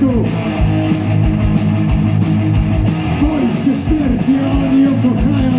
Mexico Polscy śmierci oni ją kochają.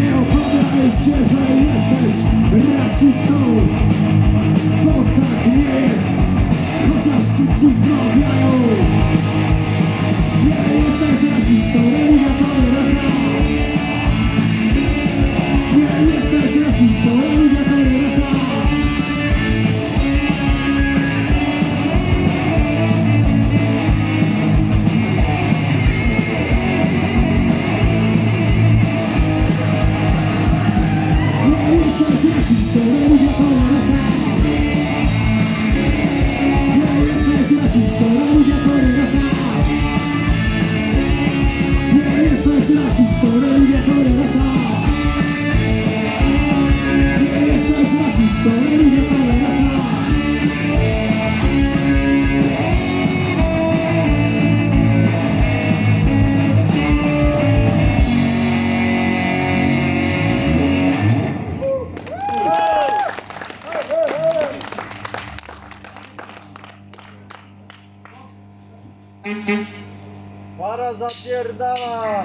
Nie opadaj się, że jesteś rasistą. Bo tak nie jest. Chociaż ci w Para zapierdala!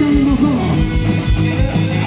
time before.